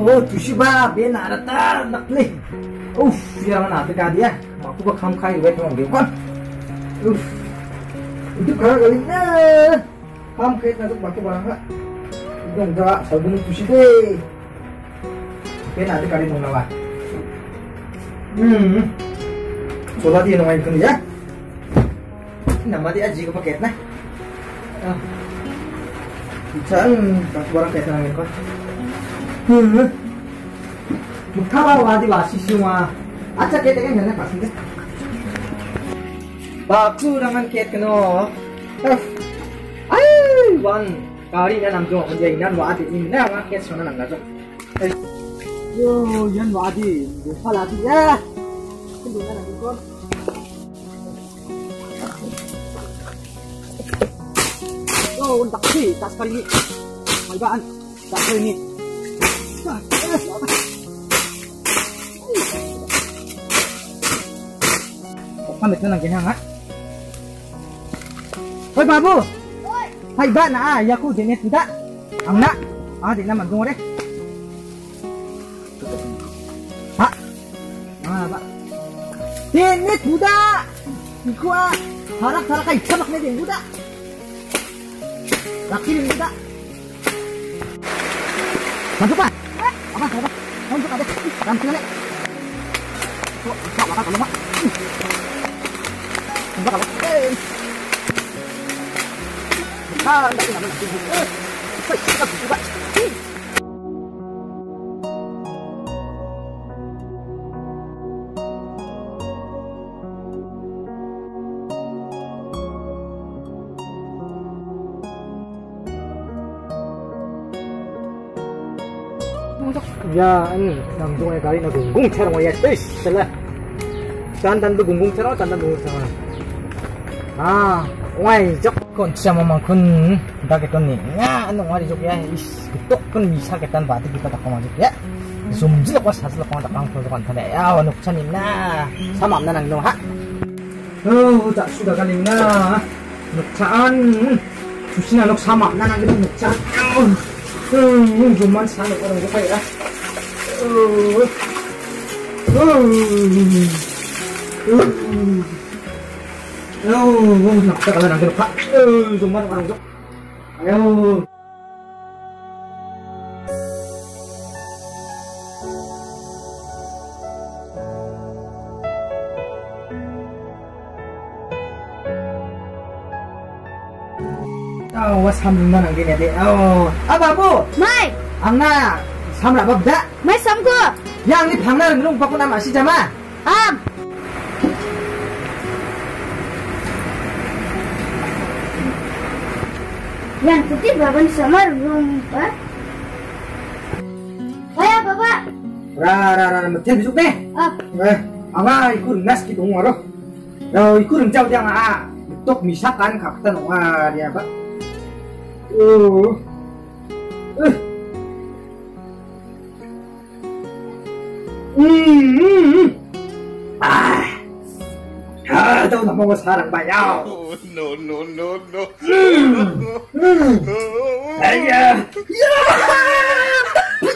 Oh, ben arata, nakli. Uff, yang mana tu dia? Aku kok kam kai wet ngong kan? Uff. Itu kara kali na. Kam kai na tu batu barang ka. Dong ga sabun tusibe. Ben ada kali nong lawa. Hmm. Sola dia nong kan ya. Nama dia aji ko paket na. Ah. Saan batu barang kayak nang kan? Hmm. Mukhawa wadi wasisiwa. Acha kete kan jana pasinde. Baku rangan ket keno. Ai wan kari na namjo onje inan wadi ni na wa ket sona nang gajo. Yo yan wadi, bu faladi ya. Kundu na nang ko. Yo, undak si, tas kali ni. Malbaan, tas kali ni. Pamit na lang ganyan ha. Hoy babu. Hoy. Hay ba na ah, yaku dinit tidak. Ang na. Ah, di naman dungo re. Ha. Ah, ba. Dinit buda. Iku ah. Harak harak kay sabak na din buda. Buda. Masuk pa. Apa, apa? Masuk ada. Ramsi na le. Kok, kok, baka kaluma. Baka ba? Eh. Ah, laki naman. Eh. Ay, sabak, sabak. Ya, ini namanya kali na gungung cerong ya, guys. Salah. Dandan tu gungung cerong, dandan gungung cerong. Ah, wai jok kon sama mangkun dah kita ni. Ya, anu wari jok ya. Is, itu kan bisa kita batu kita tak masuk ya. Sumji lepas hasil lepas tak kangkul kan tadi. Ya, anu canin na. Sama amna nang no ha. Oh, tak sudah kali na. Nukcaan. Susina nuk sama amna nang itu nukcaan. Hmm, cuman sana orang gue kayak Oh. Oh. Oh, nakita ka na ng pa. Oh, suman parang jok. Ayo. Oh, was hamlin na ng ginete. Oh, ah, babu! Mai, Ang na, samra babda. mai samko. Yang ni pangna nung pa ko na masih jama. Am. Yang putih baban sama rumah. Kaya baba. Ra ra ra meten bisuk deh. Ah, Eh, anga ikut nas gitu ngoro. Yo ikut jauh dia nga tok misakan kakta no nga dia ba. Oh. Eh. Hmm. hmm. Ah. Ah, daw na mo sarang bayaw. Oh, no, no, no, no. Hmm. Ayah. Ya. Putam